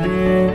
Yeah.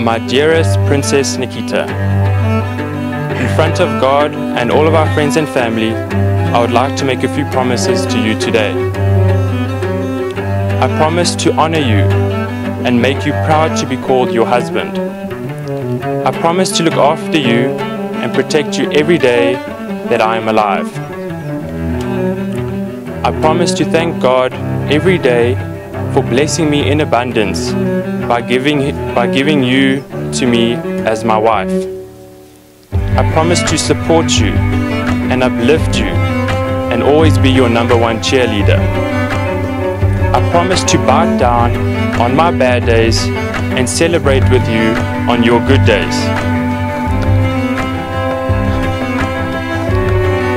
My dearest Princess Nikita. In front of God and all of our friends and family, I would like to make a few promises to you today. I promise to honor you and make you proud to be called your husband. I promise to look after you and protect you every day that I am alive. I promise to thank God every day for blessing me in abundance by giving, by giving you to me as my wife. I promise to support you and uplift you and always be your number one cheerleader. I promise to bite down on my bad days and celebrate with you on your good days.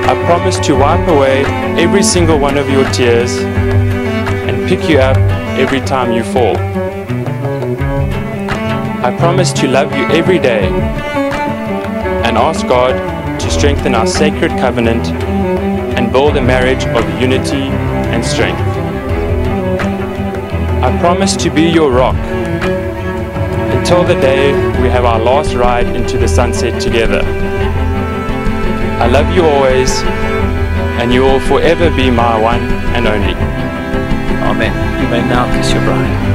I promise to wipe away every single one of your tears and pick you up every time you fall. I promise to love you every day and ask God to strengthen our sacred covenant and build a marriage of unity and strength. I promise to be your rock until the day we have our last ride into the sunset together. I love you always, and you will forever be my one and only. Amen. You may now kiss your bride.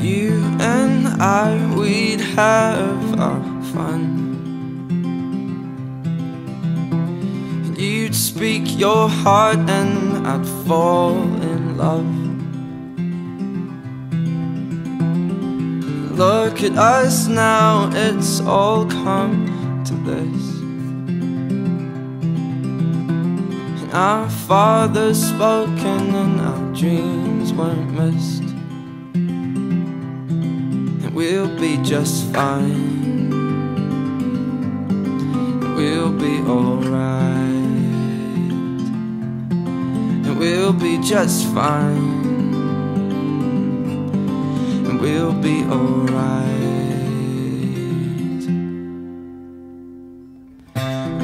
You and I, we'd have our fun. You'd speak your heart and I'd fall in love. Look at us now, it's all come to this. And our father's spoken and our dreams weren't missed and we'll be just fine. We'll be alright. We'll be just fine. And we'll be alright.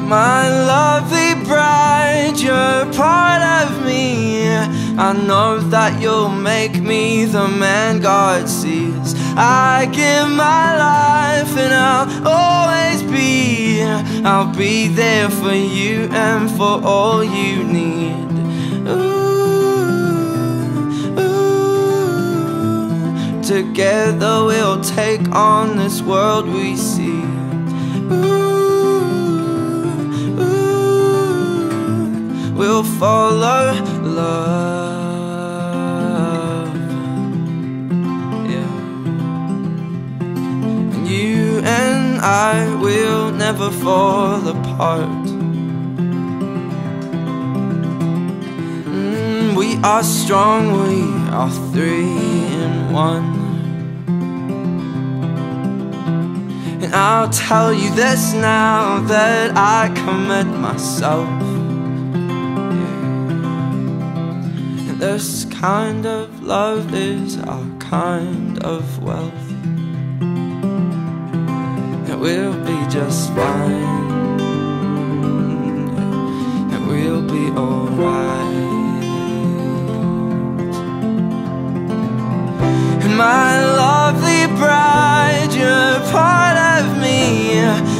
My lovely bride, you're part of me. I know that you'll make me the man God sees. I give my life and I'll always be. I'll be there for you and for all you need. Ooh, ooh. Together we'll take on this world we see. Ooh, ooh. We'll follow love. Yeah. You and I will never fall apart. We are strong, we are three in one. And I'll tell you this now that I commit myself. And this kind of love is our kind of wealth. And we'll be just fine. And we'll be alright.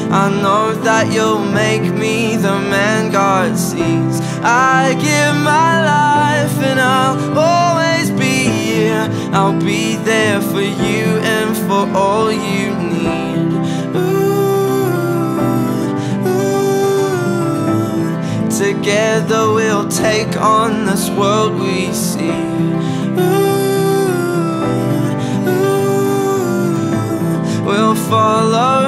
I know that you'll make me the man God sees. I give my life and I'll always be here. I'll be there for you and for all you need. Ooh, ooh. Together we'll take on this world we see. Ooh, follow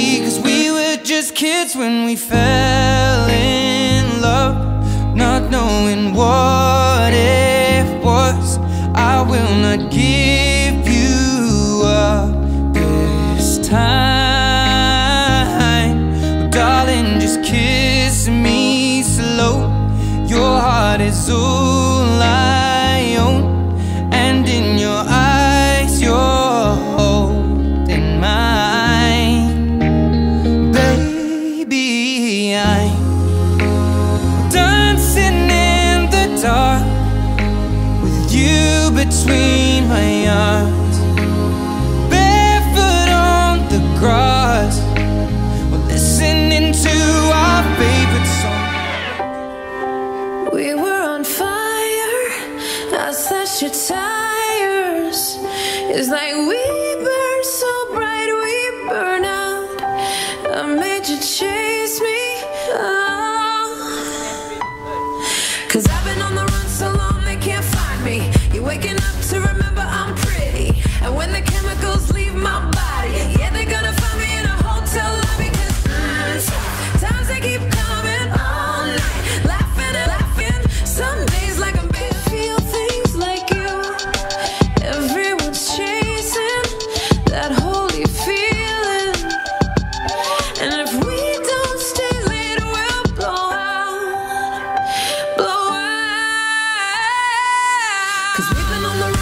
kids when we fell in love Not knowing what it was. I will not give you up this time. Oh, Darling, just kiss me slow. Your heart is over between my arms Barefoot on the grass. We're listening to our favorite song. We were on fire. I slashed your tires. It's like we Cause we've been on the road